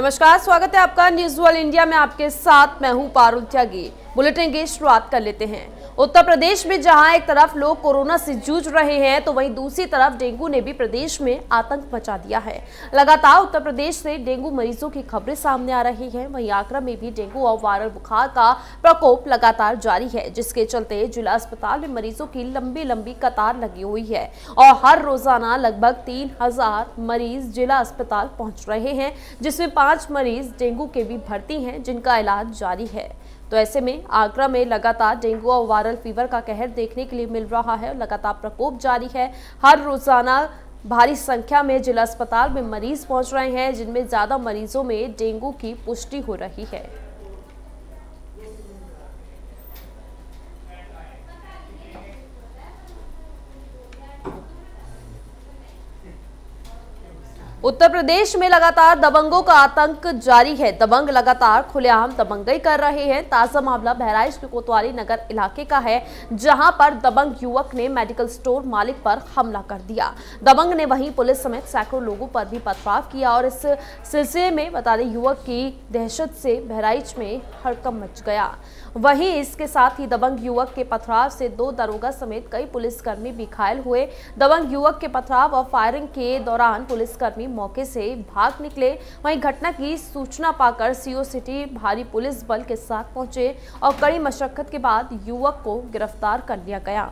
नमस्कार, स्वागत है आपका न्यूज़ वर्ल्ड इंडिया में आपके साथ। मैं हूँ पारुल त्यागी। बुलेटिन की शुरुआत कर लेते हैं। उत्तर प्रदेश में जहाँ एक तरफ़ लोग कोरोना से जूझ रहे हैं तो वहीं दूसरी तरफ़ डेंगू ने भी प्रदेश में आतंक मचा दिया है। लगातार उत्तर प्रदेश से डेंगू मरीजों की खबरें सामने आ रही हैं। वहीं आगरा में भी डेंगू और वायरल बुखार का प्रकोप लगातार जारी है, जिसके चलते जिला अस्पताल में मरीजों की लंबी लंबी कतार लगी हुई है और हर रोज़ाना लगभग तीन हज़ार मरीज़ जिला अस्पताल पहुँच रहे हैं, जिसमें पाँच मरीज़ डेंगू के भी भर्ती हैं, जिनका इलाज जारी है। तो ऐसे में आगरा में लगातार डेंगू और वायरल फीवर का कहर देखने के लिए मिल रहा है लगातार प्रकोप जारी है। हर रोज़ाना भारी संख्या में जिला अस्पताल में मरीज़ पहुँच रहे हैं, जिनमें ज़्यादा मरीजों में डेंगू की पुष्टि हो रही है। उत्तर प्रदेश में लगातार दबंगों का आतंक जारी है। दबंग लगातार खुलेआम दबंगई कर रहे हैं। ताज़ा मामला बहराइच के कोतवाली नगर इलाके का है, जहाँ पर दबंग युवक ने मेडिकल स्टोर मालिक पर हमला कर दिया। दबंग ने वहीं पुलिस समेत सैकड़ों लोगों पर भी पथराव किया और इस सिलसिले में बता दें, युवक की दहशत से बहराइच में हड़कम मच गया। वहीं इसके साथ ही दबंग युवक के पथराव से दो दरोगा समेत कई पुलिसकर्मी भी घायल हुए। दबंग युवक के पथराव और फायरिंग के दौरान पुलिसकर्मी मौके से भाग निकले। वहीं घटना की सूचना पाकर सीओ सिटी भारी पुलिस बल के साथ पहुँचे और कड़ी मशक्कत के बाद युवक को गिरफ़्तार कर लिया गया।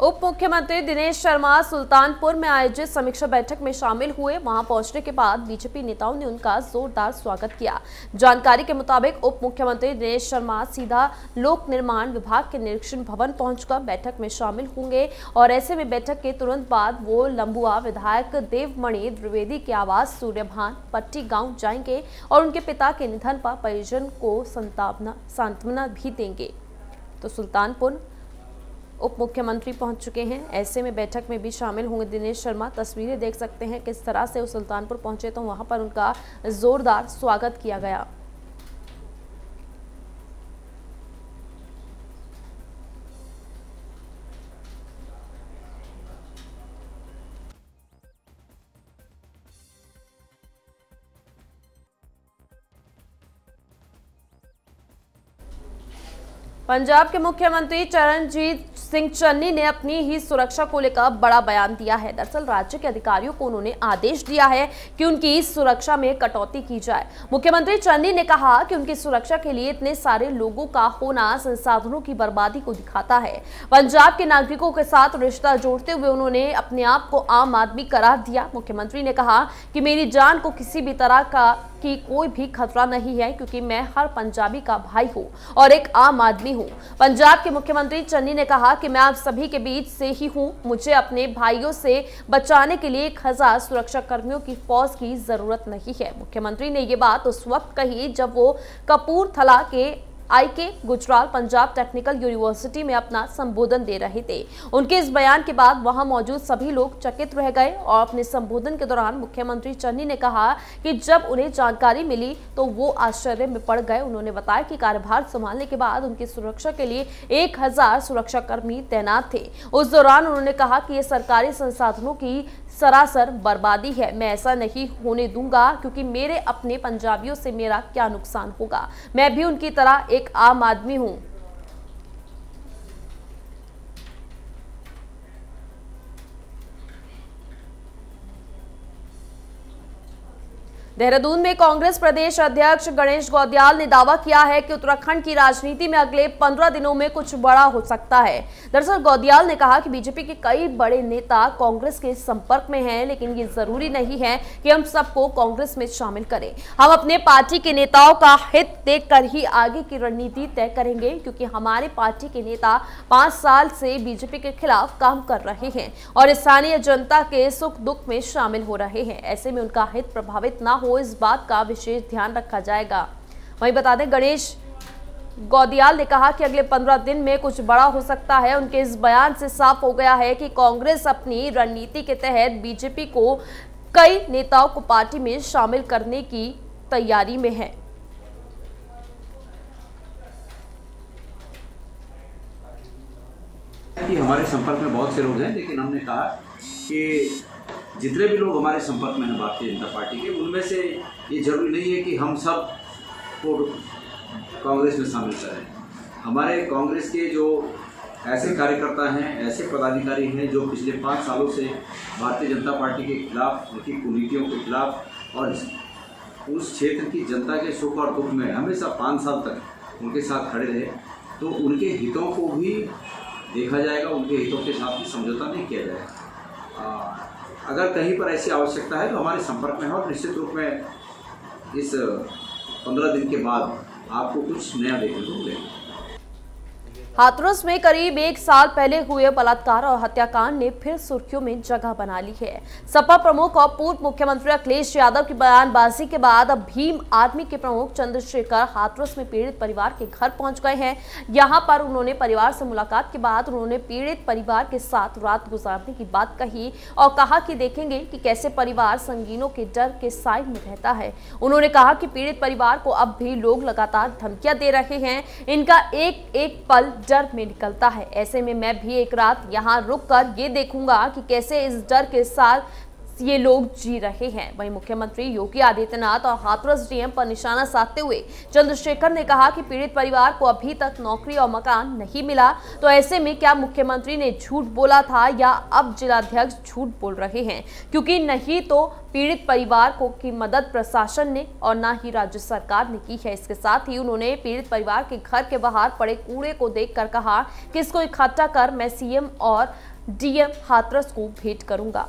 उप मुख्यमंत्री दिनेश शर्मा सुल्तानपुर में आयोजित समीक्षा बैठक में शामिल हुए। वहाँ पहुँचने के बाद बीजेपी नेताओं ने उनका जोरदार स्वागत किया। जानकारी के मुताबिक उप मुख्यमंत्री दिनेश शर्मा सीधा लोक निर्माण विभाग के निरीक्षण भवन पहुंचकर बैठक में शामिल होंगे और ऐसे में बैठक के तुरंत बाद वो लंबुआ विधायक देवमणि द्विवेदी के आवास सूर्यभान पट्टी गाँव जाएँगे और उनके पिता के निधन पर परिजन को संतावना, सांत्वना भी देंगे। तो सुल्तानपुर उप मुख्यमंत्री पहुँच चुके हैं। ऐसे में बैठक में भी शामिल होंगे दिनेश शर्मा। तस्वीरें देख सकते हैं किस तरह से वो सुल्तानपुर पहुँचे तो वहाँ पर उनका जोरदार स्वागत किया गया। पंजाब के मुख्यमंत्री चरणजीत सिंह चन्नी ने अपनी ही सुरक्षा को लेकर बड़ा बयान दिया है। दरअसल राज्य के अधिकारियों को उन्होंने आदेश दिया है कि उनकी सुरक्षा में कटौती की जाए। मुख्यमंत्री चन्नी ने कहा कि उनकी सुरक्षा के लिए इतने सारे लोगों का होना संसाधनों की बर्बादी को दिखाता है। पंजाब के नागरिकों के साथ रिश्ता जोड़ते हुए उन्होंने अपने आप को आम आदमी करार दिया। मुख्यमंत्री ने कहा कि मेरी जान को किसी भी तरह का की कोई भी खतरा नहीं है, क्योंकि मैं हर पंजाबी का भाई हूँ और एक आम आदमी हूँ। पंजाब के मुख्यमंत्री चन्नी ने कहा कि मैं आप सभी के बीच से ही हूँ। मुझे अपने भाइयों से बचाने के लिए एक हज़ार सुरक्षा कर्मियों की फौज की ज़रूरत नहीं है। मुख्यमंत्री ने ये बात उस वक्त कही जब वो कपूरथला के IK Gujral Punjab technical university में अपना संबोधन दे रहे थे। उनके इस बयान के बाद वहाँ मौजूद सभी लोग चकित रह गए और अपने संबोधन के दौरान मुख्यमंत्री चन्नी ने कहा कि जब उन्हें जानकारी मिली तो वो आश्चर्य में पड़ गए। उन्होंने बताया कि कार्यभार संभालने के बाद उनकी सुरक्षा के लिए एक हज़ार सुरक्षा कर्मी तैनात थे। उस दौरान उन्होंने कहा कि ये सरकारी संसाधनों की सरासर बर्बादी है। मैं ऐसा नहीं होने दूँगा, क्योंकि मेरे अपने पंजाबियों से मेरा क्या नुकसान होगा? मैं भी उनकी तरह एक आम आदमी हूँ। देहरादून में कांग्रेस प्रदेश अध्यक्ष गणेश गौदियाल ने दावा किया है कि उत्तराखंड की राजनीति में अगले पंद्रह दिनों में कुछ बड़ा हो सकता है। दरअसल, गौदियाल ने कहा कि बीजेपी के कई बड़े नेता कांग्रेस के संपर्क में हैं, लेकिन ये ज़रूरी नहीं है कि हम सबको कांग्रेस में शामिल करें। हम अपने पार्टी के नेताओं का हित देखकर ही आगे की रणनीति तय करेंगे, क्योंकि हमारे पार्टी के नेता पाँच साल से बीजेपी के खिलाफ काम कर रहे हैं और स्थानीय जनता के सुख दुख में शामिल हो रहे हैं। ऐसे में उनका हित प्रभावित न हो इस बात का विशेष ध्यान रखा जाएगा। वहीं बता दें, गणेश गौदियाल ने कहा कि अगले पंद्रह दिन में कुछ बड़ा हो सकता है। उनके इस बयान से साफ़ हो गया है कि कांग्रेस अपनी रणनीति के तहत बीजेपी को कई नेताओं को पार्टी में शामिल करने की तैयारी में है। कि हमारे संपर्क में बहुत से लोग हैं, लेकिन हमने कहा कि जितने भी लोग हमारे संपर्क में हैं भारतीय जनता पार्टी के, उनमें से ये ज़रूरी नहीं है कि हम सबको कांग्रेस में शामिल करें। हमारे कांग्रेस के जो ऐसे कार्यकर्ता हैं, ऐसे पदाधिकारी हैं, जो पिछले पाँच सालों से भारतीय जनता पार्टी के खिलाफ, उनकी कुनीतियों के खिलाफ और उस क्षेत्र की जनता के सुख और दुख में हमेशा पाँच साल तक उनके साथ खड़े रहे तो उनके हितों को भी देखा जाएगा, उनके हितों के साथ भी समझौता नहीं किया जाएगा। अगर कहीं पर ऐसी आवश्यकता है तो हमारे संपर्क में है और निश्चित रूप में इस पंद्रह दिन के बाद आपको कुछ नया देखने को मिलेगा। हाथरस में करीब एक साल पहले हुए बलात्कार और हत्याकांड ने फिर सुर्खियों में जगह बना ली है। सपा प्रमुख और पूर्व मुख्यमंत्री अखिलेश यादव की बयानबाजी के बाद अब भीम आर्मी के प्रमुख चंद्रशेखर हाथरस में पीड़ित परिवार के घर पहुँच गए हैं। यहाँ पर उन्होंने परिवार से मुलाकात के बाद उन्होंने पीड़ित परिवार के साथ रात गुजारने की बात कही और कहा कि देखेंगे कि कैसे परिवार संगीनों के डर के साइड में रहता है। उन्होंने कहा कि पीड़ित परिवार को अब भी लोग लगातार धमकियाँ दे रहे हैं। इनका एक एक पल डर में निकलता है। ऐसे में मैं भी एक रात यहाँ रुक कर ये देखूँगा कि कैसे इस डर के साथ ये लोग जी रहे हैं। वहीं मुख्यमंत्री योगी आदित्यनाथ और हाथरस डीएम पर निशाना साधते हुए चंद्रशेखर ने कहा कि पीड़ित परिवार को अभी तक नौकरी और मकान नहीं मिला। तो ऐसे में क्या मुख्यमंत्री ने झूठ बोला था या अब जिलाध्यक्ष झूठ बोल रहे हैं? क्योंकि नहीं तो पीड़ित परिवार को की मदद प्रशासन ने और न ही राज्य सरकार ने की है। इसके साथ ही उन्होंने पीड़ित परिवार के घर के बाहर पड़े कूड़े को देखकर कहा कि इसको इकट्ठा कर मैं सीएम और डीएम हाथरस को भेंट करूँगा।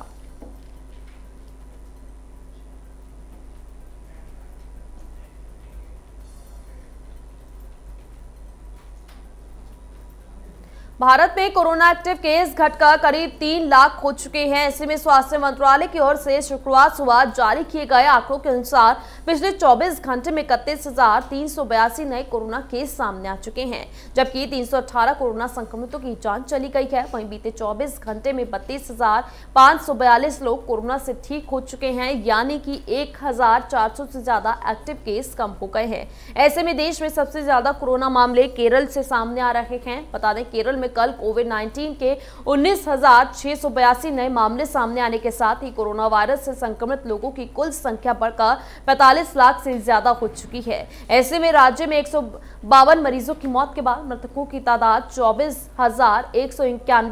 भारत में कोरोना एक्टिव केस घटकर करीब तीन लाख हो चुके हैं। ऐसे में स्वास्थ्य मंत्रालय की ओर से शुक्रवार सुबह जारी किए गए आंकड़ों के अनुसार पिछले 24 घंटे में इकतीस नए कोरोना केस सामने आ चुके हैं, जबकि 318 कोरोना संक्रमितों की जाँच चली गई है। वहीं बीते 24 घंटे में बत्तीस लोग कोरोना से ठीक हो चुके हैं, यानी कि एक हज़ार चार सौ से ज़्यादा एक्टिव केस कम हो गए हैं। ऐसे में देश में सबसे ज़्यादा कोरोना मामले केरल से सामने आ रहे हैं। बता दें, केरल में कल कोविड 19 के उन्नीस नए मामले सामने आने के साथ ही कोरोना वायरस से संक्रमित लोगों की कुल संख्या बढ़कर 45 लाख से ज़्यादा हो चुकी है। ऐसे में राज्य में एक सौ बावन मरीजों की मौत के बाद मृतकों की तादाद चौबीस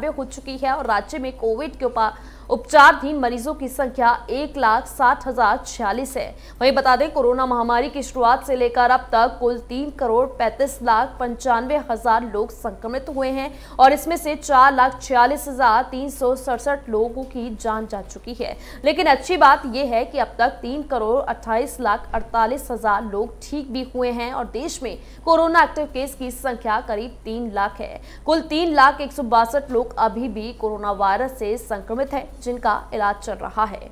हो चुकी है और राज्य में कोविड के उपाय उपचारधीन मरीजों की संख्या एक लाख साठ हज़ार छियालीस है। वहीं बता दें, कोरोना महामारी की शुरुआत से लेकर अब तक कुल तीन करोड़ पैंतीस लाख पंचानवे हज़ार लोग संक्रमित हुए हैं और इसमें से चार लाख छियालीस हज़ार तीन सौ सड़सठ लोगों की जान जा चुकी है। लेकिन अच्छी बात यह है कि अब तक तीन करोड़ अट्ठाईस लाख अड़तालीस हज़ार लोग ठीक भी हुए हैं और देश में कोरोना एक्टिव केस की संख्या करीब तीन लाख है। कुल तीन लाख एक सौ बासठ लोग अभी भी कोरोना वायरस से संक्रमित है। जिनका इलाज चल रहा है।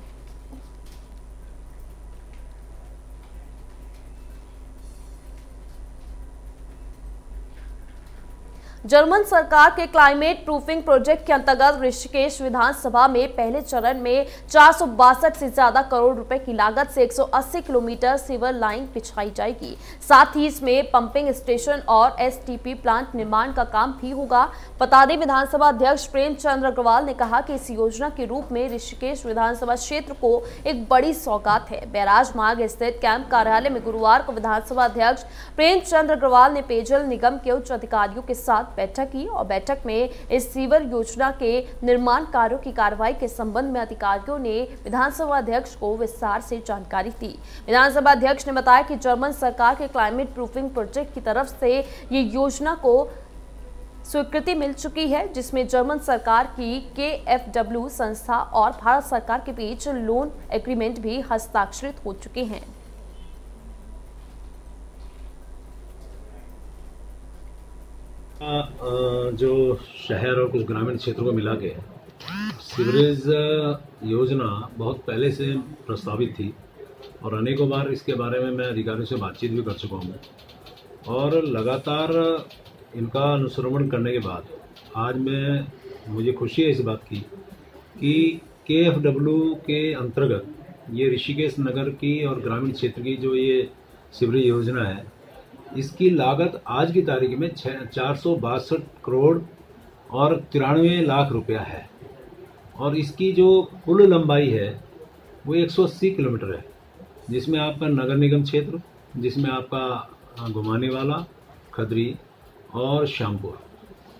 जर्मन सरकार के क्लाइमेट प्रूफिंग प्रोजेक्ट के अंतर्गत ऋषिकेश विधानसभा में पहले चरण में चार सौ बासठ से ज़्यादा करोड़ रुपए की लागत से 180 किलोमीटर सीवर लाइन बिछाई जाएगी। साथ ही इसमें पंपिंग स्टेशन और एसटीपी प्लांट निर्माण का काम भी होगा। बता दें, विधानसभा अध्यक्ष प्रेमचंद्र अग्रवाल ने कहा कि इस योजना के रूप में ऋषिकेश विधानसभा क्षेत्र को एक बड़ी सौगात है। बैराज मार्ग स्थित कैंप कार्यालय में गुरुवार को विधानसभा अध्यक्ष प्रेमचंद्र अग्रवाल ने पेयजल निगम के उच्च अधिकारियों के साथ बैठक की और बैठक में इस सीवर योजना के निर्माण कार्यों की कार्रवाई के संबंध में अधिकारियों ने विधानसभा अध्यक्ष को विस्तार से जानकारी दी। विधानसभा अध्यक्ष ने बताया कि जर्मन सरकार के क्लाइमेट प्रूफिंग प्रोजेक्ट की तरफ़ से ये योजना को स्वीकृति मिल चुकी है, जिसमें जर्मन सरकार की के संस्था और भारत सरकार के बीच लोन एग्रीमेंट भी हस्ताक्षरित हो चुके हैं। जो शहर और कुछ ग्रामीण क्षेत्रों को मिला के सीवरेज योजना बहुत पहले से प्रस्तावित थी और अनेकों बार इसके बारे में मैं अधिकारियों से बातचीत भी कर चुका हूँ। और लगातार इनका अनुश्रवण करने के बाद आज मैं, मुझे खुशी है इस बात की कि के एफ़ डब्ल्यू के अंतर्गत ये ऋषिकेश नगर की और ग्रामीण क्षेत्र की जो ये सिवरेज योजना है इसकी लागत आज की तारीख में चार सौ बासठ करोड़ और तिरानवे लाख रुपया है। और इसकी जो कुल लंबाई है, वो 180 किलोमीटर है, जिसमें आपका नगर निगम क्षेत्र, जिसमें आपका घुमाने वाला खदरी और श्यामपुर।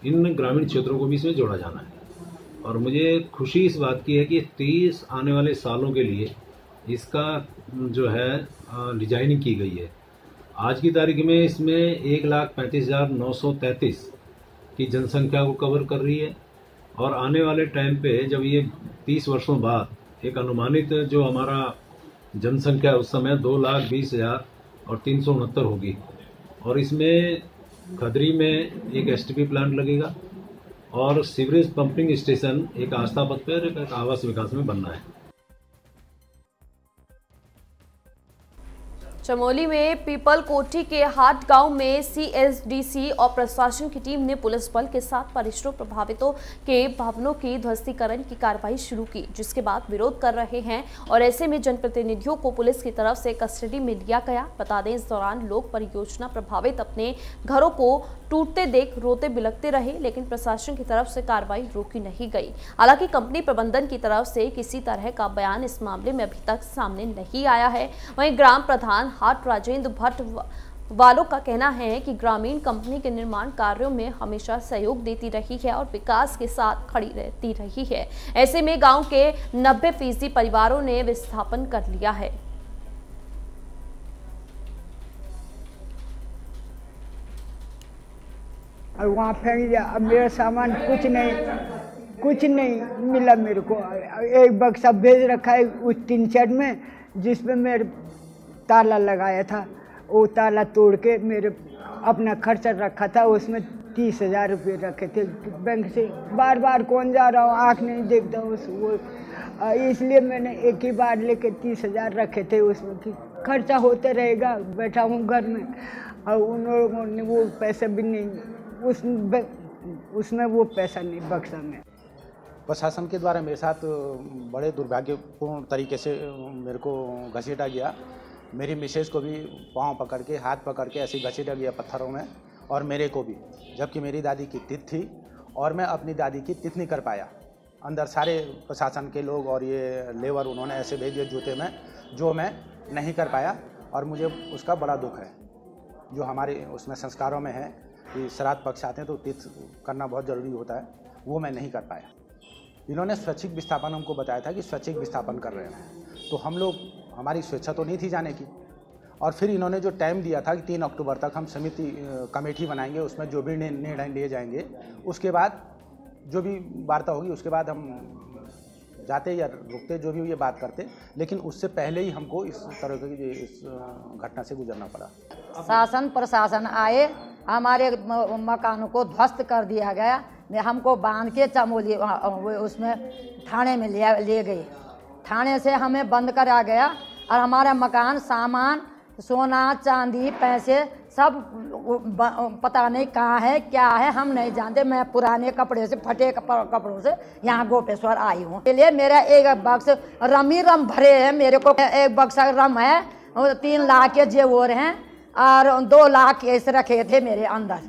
इन ग्रामीण क्षेत्रों को भी इसमें जोड़ा जाना है। और मुझे खुशी इस बात की है कि तेईस आने वाले सालों के लिए इसका, जो है डिज़ाइनिंग की गई है। आज की तारीख में इसमें एक लाख पैंतीस हज़ार नौ सौ तैंतीस की जनसंख्या को कवर कर रही है। और आने वाले टाइम पे जब ये तीस वर्षों बाद एक अनुमानित जो हमारा जनसंख्या उस समय दो लाख बीस हज़ार और तीन सौ उनहत्तर होगी। और इसमें खदरी में एक एसटीपी प्लांट लगेगा और सीवरेज पंपिंग स्टेशन एक आस्था पथ पर एक आवास विकास में बनना है। चमोली में पीपल कोठी के हाट गाँव में सीएसडीसी और प्रशासन की टीम ने पुलिस बल के साथ परिसरों प्रभावितों के भवनों की ध्वस्तीकरण की कार्रवाई शुरू की, जिसके बाद विरोध कर रहे हैं और ऐसे में जनप्रतिनिधियों को पुलिस की तरफ़ से कस्टडी में लिया गया। बता दें, इस दौरान लोग परियोजना प्रभावित अपने घरों को टूटते देख, रोते बिलकते रहे, लेकिन प्रशासन की तरफ़ से कार्रवाई रोकी नहीं गई। हालाँकि कंपनी प्रबंधन की तरफ़ से किसी तरह का बयान इस मामले में अभी तक सामने नहीं आया है। वहीं ग्राम प्रधान हाट राजेंद्र भट्ट वालों का कहना है कि ग्रामीण कंपनी के निर्माण कार्यों में हमेशा सहयोग देती रही है और विकास के साथ खड़ी रहती रही है। ऐसे में गाँव के 90 फ़ीसदी परिवारों ने विस्थापन कर लिया है। और वहाँ फेंक दिया अब मेरा सामान कुछ नहीं कुछ नहीं मिला मेरे को। एक बक्सा भेज रखा है उस टीन शेड में, जिसमें मेरे ताला लगाया था। वो ताला तोड़ के मेरे अपना खर्चा रखा था, उसमें तीस हज़ार रुपये रखे थे। बैंक से बार बार कौन जा रहा हूँ, आँख नहीं देखता उस वो। इसलिए मैंने एक ही बार लेके तीस हज़ार रखे थे उसमें कि खर्चा होते रहेगा, बैठा हूँ घर में। और उन लोगों ने वो पैसे भी नहीं उस उसमें वो पैसा नहीं बक्सा में प्रशासन के द्वारा मेरे साथ बड़े दुर्भाग्यपूर्ण तरीके से मेरे को घसीटा गया। मेरी मिसेज को भी पाँव पकड़ के, हाथ पकड़ के ऐसे घसीटा गया पत्थरों में, और मेरे को भी। जबकि मेरी दादी की तिथ थी, और मैं अपनी दादी की तिथ नहीं कर पाया। अंदर सारे प्रशासन के लोग और ये लेबर उन्होंने ऐसे भेजे जूते में, जो मैं नहीं कर पाया, और मुझे उसका बड़ा दुख है, जो हमारे उसमें संस्कारों में है। कि श्राद्ध पक्ष आते हैं तो तीर्थ करना बहुत ज़रूरी होता है। वो मैं नहीं कर पाया। इन्होंने स्वैच्छिक विस्थापन हमको बताया था कि स्वैच्छिक विस्थापन कर रहे हैं। तो हम लोग, हमारी स्वेच्छा तो नहीं थी जाने की। और फिर इन्होंने जो टाइम दिया था कि तीन अक्टूबर तक हम समिति कमेटी बनाएँगे, उसमें जो भी निर्णय लिए जाएँगे, उसके बाद जो भी वार्ता होगी, उसके बाद हम जाते या रुकते, जो भी ये बात करते, लेकिन उससे पहले ही हमको इस तरह की इस घटना से गुजरना पड़ा। शासन, प्रशासन आए हमारे मकानों को ध्वस्त कर दिया गया। हमको बाँध के चमोली उसमें थाने में ले ले गए। थाने से हमें बंद करा गया और हमारा मकान, सामान, सोना, चांदी, पैसे सब पता नहीं कहाँ है, क्या है, हम नहीं जानते। मैं पुराने कपड़े से, फटे कपड़ों से यहाँ गोपेश्वर आई हूँ। इसलिए मेरा एक बक्स रमी रम भरे है। मेरे को एक बक्सा रम है तीन लाख के जेवर हैं। और दो लाख केस रखे थे मेरे अंदर,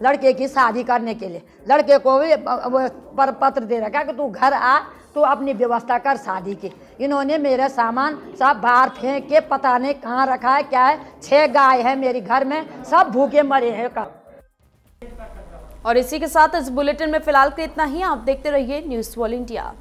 लड़के की शादी करने के लिए। लड़के को भी पर पत्र दे रखा कि तू घर आ, तू अपनी व्यवस्था कर शादी की। इन्होंने मेरा सामान सब बाहर फेंक के पता नहीं कहाँ रखा है, क्या है। छह गाय है मेरी घर में, सब भूखे मरे हैं का और इसी के साथ इस बुलेटिन में फ़िलहाल के इतना ही, आप देखते रहिए न्यूज़ वॉल इंडिया।